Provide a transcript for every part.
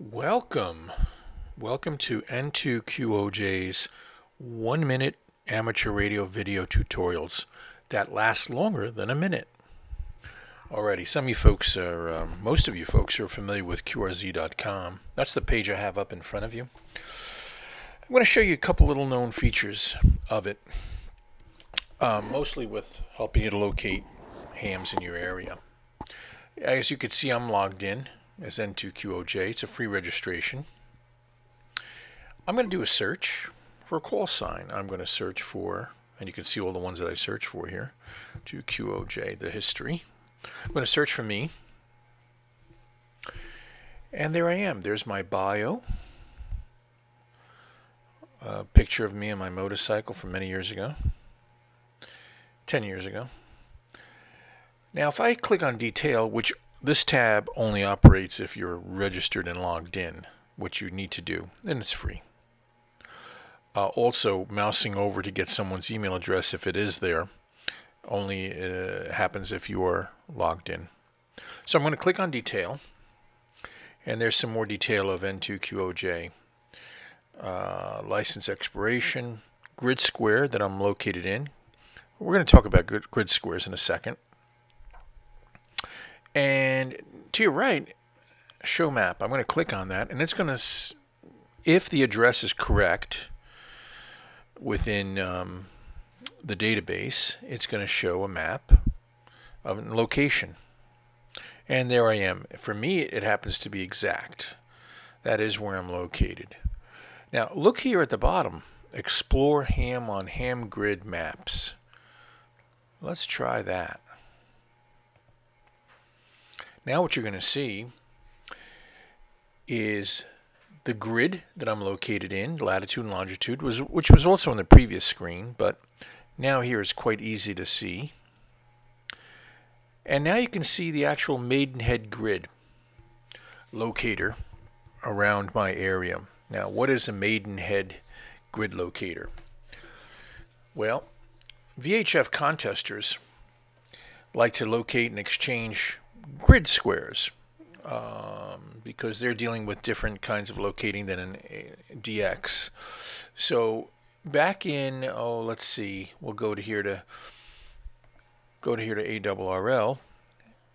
Welcome. Welcome to N2QOJ's one minute amateur radio video tutorials that last longer than a minute. Alrighty, some of you folks are, um, most of you folks are familiar with QRZ.com. That's the page I have up in front of you. I'm going to show you a couple little known features of it, um, mostly with helping you to locate hams in your area. As you can see, I'm logged in as N2QOJ. It's a free registration. I'm going to do a search for a call sign. I'm going to search for, and you can see all the ones that I search for here, to QOJ, the history. I'm going to search for me. And there I am. There's my bio. A picture of me and my motorcycle from many years ago. 10 years ago. Now if I click on detail, which this tab only operates if you're registered and logged in, which you need to do, and it's free. Uh, also, mousing over to get someone's email address if it is there only uh, happens if you are logged in. So I'm going to click on detail, and there's some more detail of N2QOJ. Uh, license expiration, grid square that I'm located in. We're going to talk about grid, grid squares in a second. And to your right, show map. I'm going to click on that, and it's going to, if the address is correct within um, the database, it's going to show a map of a location. And there I am. For me, it happens to be exact. That is where I'm located. Now, look here at the bottom. Explore ham on ham grid maps. Let's try that. Now what you're going to see is the grid that I'm located in, latitude and longitude, was which was also on the previous screen, but now here is quite easy to see. And now you can see the actual Maidenhead grid locator around my area. Now, what is a Maidenhead grid locator? Well, VHF contesters like to locate and exchange grid squares um, because they're dealing with different kinds of locating than an DX. So back in, oh, let's see, we'll go to here to go to here to ARRL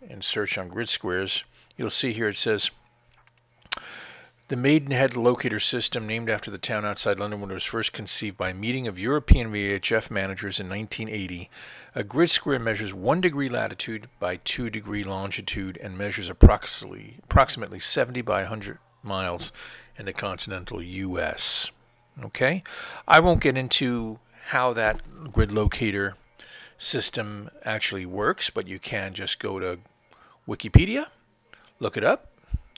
and search on grid squares. You'll see here it says the Maidenhead locator system, named after the town outside London, when it was first conceived by a meeting of European VHF managers in 1980. A grid square measures 1 degree latitude by 2 degree longitude and measures approximately, approximately 70 by 100 miles in the continental U.S. Okay, I won't get into how that grid locator system actually works, but you can just go to Wikipedia, look it up,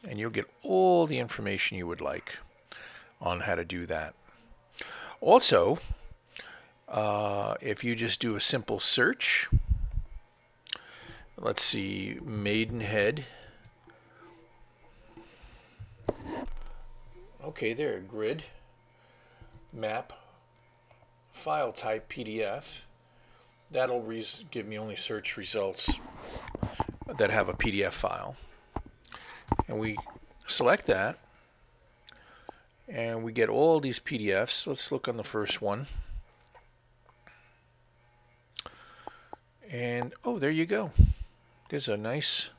and you'll get all the information you would like on how to do that. Also, uh, if you just do a simple search, let's see, Maidenhead. Okay, there, grid, map, file type PDF. That'll give me only search results that have a PDF file and we select that and we get all these PDFs. Let's look on the first one. And oh, there you go. There's a nice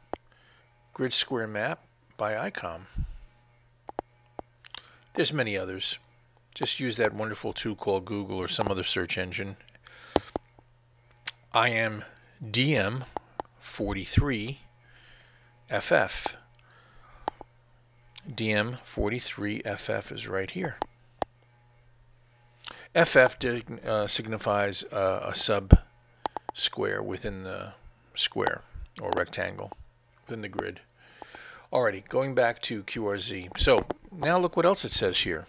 grid square map by ICOM. There's many others. Just use that wonderful tool called Google or some other search engine. I am DM43FF. DM43FF is right here. FF uh, signifies uh, a sub square within the square or rectangle within the grid. Alrighty, going back to QRZ. So now look what else it says here.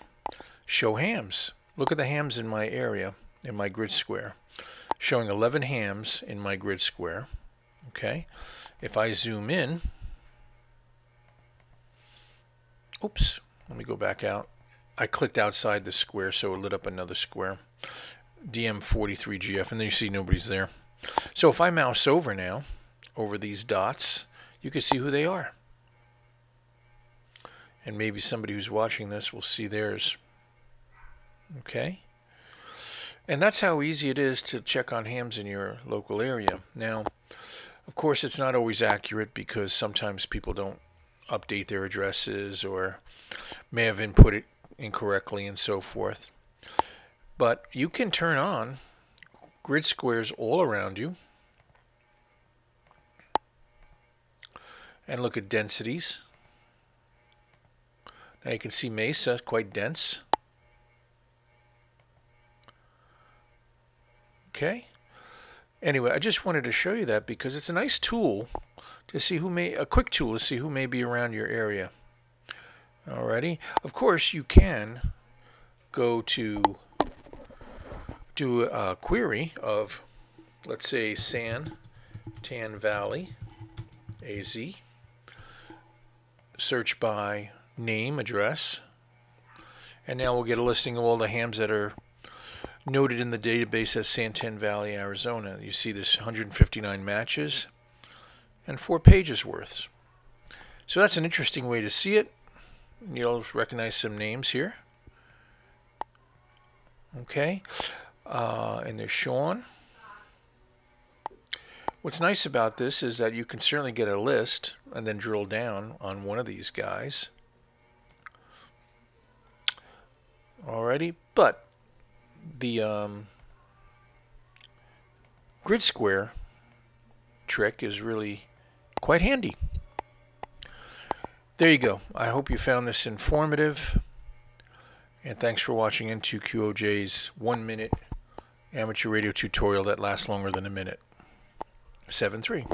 Show hams. Look at the hams in my area, in my grid square. Showing 11 hams in my grid square. Okay. If I zoom in, Oops, let me go back out. I clicked outside the square, so it lit up another square. DM43GF, and then you see nobody's there. So if I mouse over now, over these dots, you can see who they are. and maybe somebody who's watching this will see theirs. Okay? And that's how easy it is to check on hams in your local area. Now, of course, it's not always accurate because sometimes people don't update their addresses or may have input it incorrectly and so forth. But you can turn on grid squares all around you and look at densities. Now you can see Mesa, quite dense. Okay. Anyway, I just wanted to show you that because it's a nice tool to see who may, a quick tool to see who may be around your area. Alrighty. Of course, you can go to do a query of, let's say, San Tan Valley, AZ. Search by name, address, and now we'll get a listing of all the hams that are noted in the database as Santan Valley, Arizona. You see this 159 matches and four pages worth. So that's an interesting way to see it. You'll recognize some names here. Okay, uh, and there's Sean. What's nice about this is that you can certainly get a list and then drill down on one of these guys. Alrighty, but the um, grid square trick is really quite handy. There you go. I hope you found this informative. And thanks for watching N2QOJ's one minute amateur radio tutorial that lasts longer than a minute. 7-3.